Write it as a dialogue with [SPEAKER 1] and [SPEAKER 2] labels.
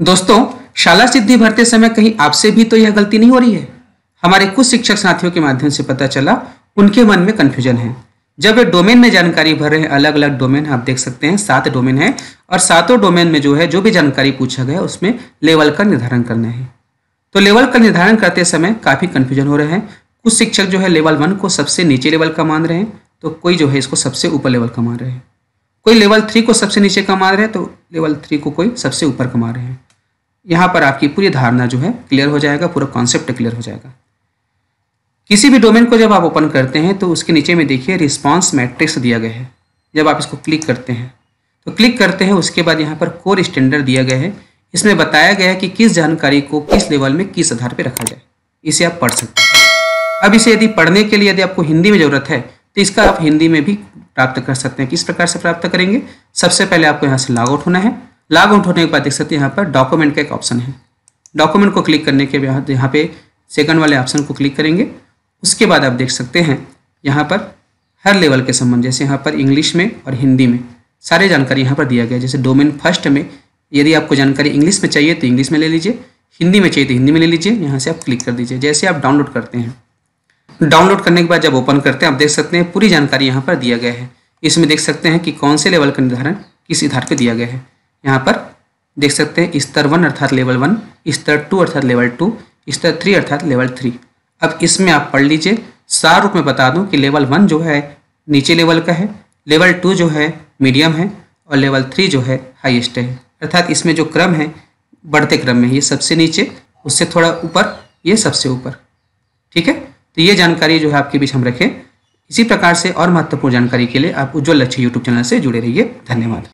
[SPEAKER 1] दोस्तों, शाला सिद्धि भरते समय कहीं आपसे भी तो यह गलती नहीं हो रही है? हमारे कुछ शिक्षक साथियों के माध्यम से पता चला, उनके मन में कंफ्यूजन है। जब वे डोमेन में जानकारी भर रहे हैं अलग अलग डोमेन आप देख सकते हैं, सात डोमेन है और सातों डोमेन में जो है, जो भी जानकारी पूछा गया, उसमें लेवल का निर्धारण करना है। तो लेवल का निर्धारण करते समय काफ़ी कन्फ्यूज़न हो रहे हैं। कुछ शिक्षक जो है लेवल वन को सबसे नीचे लेवल का मान रहे हैं तो कोई जो है इसको सबसे ऊपर लेवल का मान रहे हैं। कोई लेवल थ्री को सबसे नीचे का मान रहे हैं तो लेवल थ्री को कोई सबसे ऊपर का मान रहे हैं। यहाँ पर आपकी पूरी धारणा जो है क्लियर हो जाएगा, पूरा कॉन्सेप्ट क्लियर हो जाएगा। किसी भी डोमेन को जब आप ओपन करते हैं तो उसके नीचे में देखिए रिस्पॉन्स मैट्रिक्स दिया गया है। जब आप इसको क्लिक करते हैं तो क्लिक करते हैं, उसके बाद यहाँ पर कोर स्टैंडर्ड दिया गया है। इसमें बताया गया है कि किस जानकारी को किस लेवल में किस आधार पर रखा जाए। इसे आप पढ़ सकते हैं। अब इसे यदि पढ़ने के लिए यदि आपको हिंदी में ज़रूरत है तो इसका आप हिंदी में भी प्राप्त कर सकते हैं। किस प्रकार से प्राप्त करेंगे? सबसे पहले आपको यहाँ से लॉग आउट होना है। लॉग आउट होने के बाद देख सकते हैं यहाँ पर डॉक्यूमेंट का एक ऑप्शन है। डॉक्यूमेंट को क्लिक करने के बाद यहाँ पे सेकंड वाले ऑप्शन को क्लिक करेंगे। उसके बाद आप देख सकते हैं यहाँ पर हर लेवल के संबंध, जैसे यहाँ पर इंग्लिश में और हिंदी में। सारे जानकारी यहाँ पर दिया गया जैसे डोमेन फ़र्स्ट में यदि आपको जानकारी इंग्लिश में चाहिए तो इंग्लिश में ले लीजिए। हिंदी में चाहिए तो हिंदी में ले लीजिए। यहाँ से आप क्लिक कर दीजिए। जैसे आप डाउनलोड करते हैं। डाउनलोड करने के बाद जब ओपन करते हैं, आप देख सकते हैं पूरी जानकारी यहाँ पर दिया गया है। इसमें देख सकते हैं कि कौन से लेवल का निर्धारण किस आधार पर दिया गया है। यहाँ पर देख सकते हैं, स्तर वन अर्थात लेवल वन स्तर टू अर्थात लेवल टू स्तर थ्री अर्थात लेवल थ्री अब इसमें आप पढ़ लीजिए, सार रूप में बता दूँ कि लेवल वन जो है, नीचे लेवल का है लेवल टू जो है मीडियम है, और लेवल थ्री जो है हाईएस्ट है। अर्थात इसमें जो क्रम है, बढ़ते क्रम में, ये सबसे नीचे, उससे थोड़ा ऊपर, ये सबसे ऊपर। ठीक है? तो ये जानकारी जो है आपके बीच हम रखें। इसी प्रकार से और महत्वपूर्ण जानकारी के लिए आप उज्ज्वल लक्ष्य यूट्यूब चैनल से जुड़े रहिए। धन्यवाद।